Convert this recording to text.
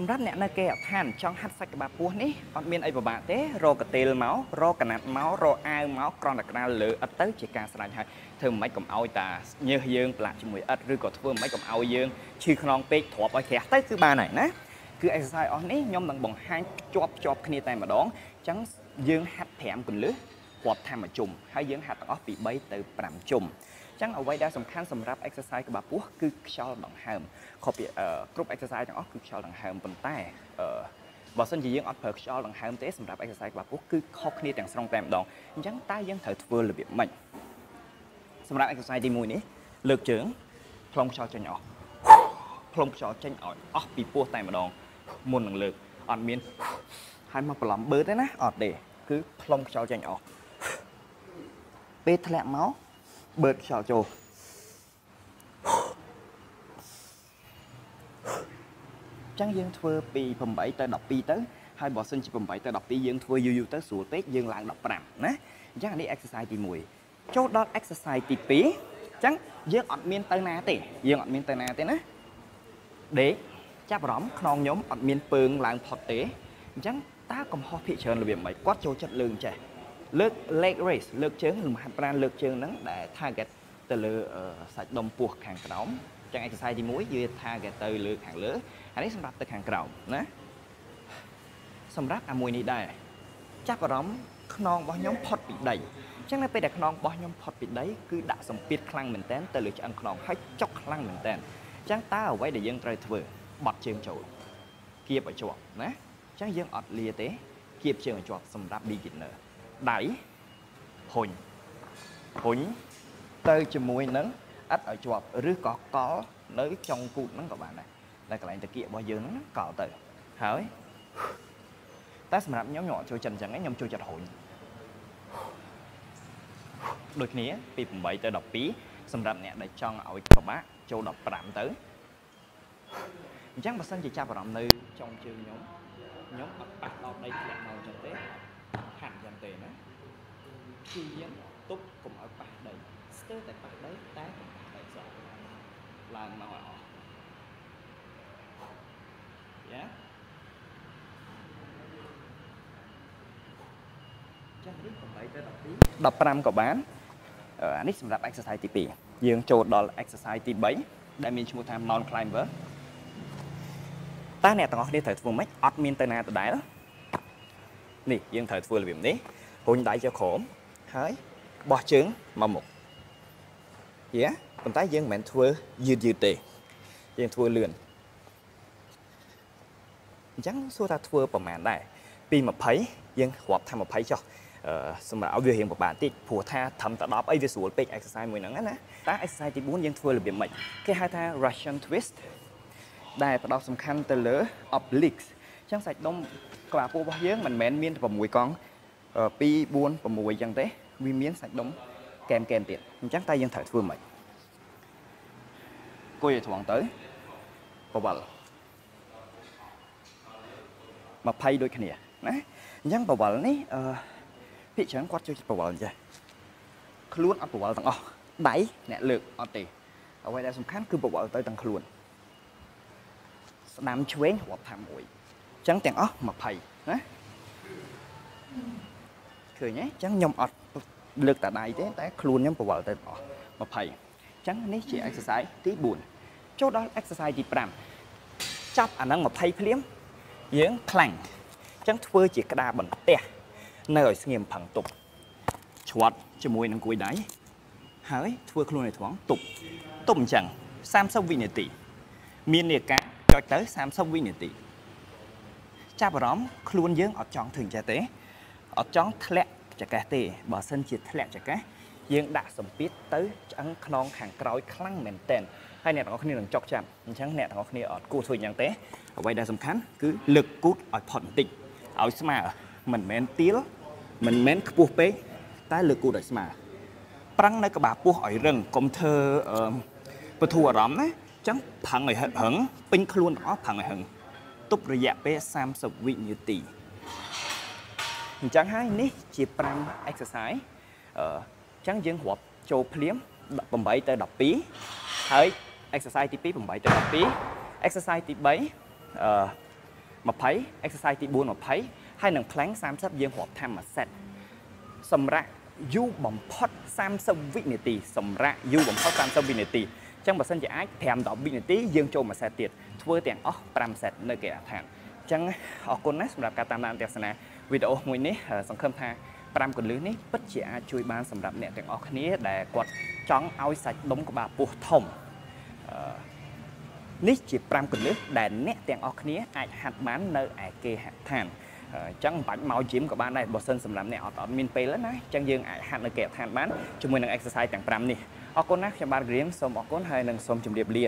សម្រាប់អ្នកនៅគេអឋានចង់ហាត់សាច់ក្បាលពោះនេះអត់មានអីពិបាកទេរកកតេលមករកកណាត់មករកអាវមកក្រន់តែក្រាលលើឥតទៅជាការស្រេចហើយធ្វើមិនកុំឲ្យតាញើសយើងប្រឡាក់ជាមួយឥតឬក៏ធ្វើមិនកុំឲ្យយើងឈឺខ្នងពេកទ្រាប់ឲ្យក្រាស់ទៅគឺបានហើយណាគឺ exercise អស់នេះខ្ញុំនឹងបង្ហាញជាប់ជាប់គ្នាតែម្ដងអញ្ចឹងយើងហាត់5កន្លឹះរាប់ថាមួយជុំហើយយើងហាត់ទាំងអស់ពី3ទៅ5ជុំ ចឹងអ្វីដែលសំខាន់សម្រាប់ exercise ក្បាលពោះគឺខ្យល់ដង្ហើមខុសពីគ្រប់ exercise ទាំងអស់គឺខ្យល់ដង្ហើមប៉ុន្តែអឺបើសិនជាយើងអត់ប្រើខ្យល់ដង្ហើមទេសម្រាប់ exercise ក្បាលពោះគឺខុសគ្នាទាំងស្រុងតែម្ដងអញ្ចឹងតើយើងត្រូវធ្វើរបៀបម៉េចសម្រាប់ exercise ទី1នេះលើកជើងផ្លុំខ្យល់ចេញអស់ផ្លុំខ្យល់ចេញឲ្យអស់ពីពោះតែម្ដងមុននឹងលើកអត់មានហើយមកប្រឡំបឺតទេណាអត់ទេគឺផ្លុំខ្យល់ចេញអស់ពេលធ្លាក់មក បឺតខ្យល់ចូលចឹងយើងធ្វើពី8ទៅ12ទៅហើយបើសិនជា8ទៅ12យើងធ្វើយូរយូរទៅស្រួលពេកយើងឡើង15ណាអញ្ចឹងអានេះ exercise ទី1ចូលដល់ exercise ទី2អញ្ចឹងយើងអត់មានទៅណាទេយើងអត់មានទៅណាទេណាដេកចាប់អារម្មណ៍ខ្នងខ្ញុំអត់មានពើងឡើងផុតទេអញ្ចឹងតើកំហុសភាគច្រើនរបៀបម៉េចគាត់ចូលចិត្តលើកចេះ លើក leg raise លើកជើងលំហាត់ប្រាណលើកជើងហ្នឹងដែល target ទៅលើសាច់ដុំពោះខាងក្រោមចឹង exercise ទី1យើង target ទៅលើខាងលើអានេះសម្រាប់ទៅខាងក្រោមណាសម្រាប់អាមួយនេះដែរចាប់អារម្មណ៍ខ្នងរបស់ខ្ញុំផុតពីដីអញ្ចឹងនៅពេលដែលខ្នងរបស់ខ្ញុំផុតពីដីគឺដាក់សម្ពាធខ្លាំងមែនតើទៅលើឆ្អឹងខ្នងហើយចុកខ្លាំងមែនតើអញ្ចឹងតើអ្វីដែលយើងត្រូវធ្វើបត់ជើងចូលគៀបឲ្យជាប់ណាអញ្ចឹងយើងអត់លាទេគៀបជើងឲ្យជាប់សម្រាប់ beginner ដៃហុញហុញទៅជាមួយនឹងអត់ឲ្យជាប់ឬក៏កល់នៅចុងគូតហ្នឹងក៏បានដែរតែកន្លែងតាគៀករបស់យើងហ្នឹងកល់ទៅហើយតែសម្រាប់ខ្ញុំខ្ញុំអត់ចូលចិត្តអញ្ចឹងខ្ញុំចូលចិត្តហុញដូចគ្នាពី8ទៅ12សម្រាប់អ្នកដែលចង់ឲ្យពិបាកចូល15ទៅអញ្ចឹងបើសិនជាចាប់អារម្មណ៍នៅចុងជើងខ្ញុំខ្ញុំអត់ប៉ះដល់ដីធ្លាក់មកអញ្ចឹងទេ ហាត់អញ្ចឹងទេណាព្យាយាមទប់កុំឲ្យប៉ះដីស្ទើរតែប៉ះដីតែកុំប៉ះដីសោះឡើងមកឲ្យអស់យ៉ាចាំនេះ8ទៅ12 15ក៏បានអានេះសម្រាប់ exercise ទី2យើងចូលដល់ exercise ទី3ដែលមានឈ្មោះថា Mount Climber តើអ្នកទាំងអស់គ្នាត្រូវធ្វើម៉េចអត់មានទៅណាដដែល នេះយើងត្រូវធ្វើរបៀបនេះរុញដៃចុះក្រោមហើយបោះជើងមកមុខយ៉ាប៉ុន្តែយើងមិនមែនធ្វើយឺតយឺតទេយើងធ្វើលឿនអញ្ចឹងសួរថាធ្វើប្រហែលដែរពី20យើងរាប់ថា20ចុះសម្រាប់ឲ្យវារៀងពិបាកតិចព្រោះថាត្រឹមតែ10អីវាស្រួលពេក exercise មួយហ្នឹងណាតែ exercise ទី4យើងធ្វើរបៀបម៉េចគេហៅថា Russian twist ដែលផ្ដោតសំខាន់ទៅលើ obliques អញ្ចឹងសាច់ដុំក្បាលពោះរបស់យើងមិនមែនមានតែ6កង់2 4 6អញ្ចឹងទេវាមានសាច់ដុំកែមកែមទៀតអញ្ចឹងតែយើងត្រូវធ្វើម៉េចគួយឲ្យត្រង់ទៅបវល20ដូចគ្នាណាអញ្ចឹងបវលនេះអឺភាគច្រើនគាត់ជួយបវលចេះខ្លួនអត់បវលទាំងអស់ដៃអ្នកលើកអត់ទេអ្វីដែលសំខាន់គឺបវលទៅទាំងខ្លួនស្ដាំឆ្វេងរាប់ថាមួយអញ្ចឹងទាំងអស់20ណាឃើញទេអញ្ចឹងខ្ញុំអត់លើកតាដៃទេតែខ្លួនខ្ញុំប្រវល់ទៅអស់20អញ្ចឹងនេះជា exercise ទី4ចូលដល់ exercise ទី5ចាប់អាហ្នឹង20ភ្លាមយើងខ្លាំងអញ្ចឹងធ្វើជាក្តារបន្ទះនៅឲ្យស្ងៀមផឹងទប់ឆ្វាត់ជាមួយនឹងគួយដៃហើយធ្វើខ្លួនឲ្យត្រង់ទប់ទប់អញ្ចឹង30វិនាទី មាននាការចុចទៅ30វិនាទី ចាប់អារម្មណ៍ខ្លួនយើងអត់ចង់ធ្វើអញ្ចឹងទេអត់ចង់ធ្លាក់ចកេះទេបើសិនជាធ្លាក់ចកេះយើងដាក់សម្ពាធទៅឆ្អឹងខ្នងខាងក្រោយខ្លាំងមែនតែនហើយអ្នកទាំងអស់គ្នានឹងចុកចាំអញ្ចឹងអ្នកទាំងអស់គ្នាអត់គួរធ្វើអញ្ចឹងទេអ្វីដែលសំខាន់គឺលើកគូតឲ្យផុតបន្តិចឲ្យស្មើមិនមែនទៀលមិនមែនខ្ពស់ពេកតែលើកគូតឲ្យស្មើប្រឹងនៅក្បាលពោះឲ្យរឹងកុំធ្វើបធូរអារម្មណ៍ណាអញ្ចឹងផឹងឲ្យហឹងពេញខ្លួនទាំងអស់ផឹងឲ្យហឹង ទប់រយៈពេល30វិនាទីអញ្ចឹងហើយនេះជា5 exercise អញ្ចឹងយើងរាប់ចូលភ្លាម8ទៅ12ហើយ exercise ទី2 8ទៅ12 exercise ទី3អឺ20 exercise ទី4 20ហើយនឹង plank 30យើងរាប់ថាមួយ set សម្រាប់យូរបំផុត30វិនាទីសម្រាប់យូរបំផុត30វិនាទីអញ្ចឹងបើសិនជាអាច5ដល់10វិនាទីយើងចូលមួយ set ទៀតធ្វើទាំងអស់5 set នៅគេដ្ឋានអញ្ចឹងអរគុណណាស់សម្រាប់ការតាមដានទស្សនាវីដេអូមួយនេះសង្ឃឹមថា5កន្លឹះនេះពិតជាអាចជួយបានសម្រាប់អ្នកទាំងអស់គ្នាដែលគាត់ចង់ឲ្យសាច់ដុំក្បាលពោះធំនេះជា5កន្លឹះដែលអ្នកទាំងអស់គ្នាអាចហាត់បាននៅឯគេហដ្ឋាន អញ្ចឹងមិនបាច់មក gym ក៏បានដែរបើសិនសម្រាប់អ្នកអត់អត់មានពេលណាអញ្ចឹងយើងអាចហាត់នៅគេហដ្ឋានបានជាមួយនឹង exercise ទាំង5នេះអរគុណណាស់ខ្ញុំបាទ Graham សូមអរគុណហើយនឹងសូមជម្រាបលា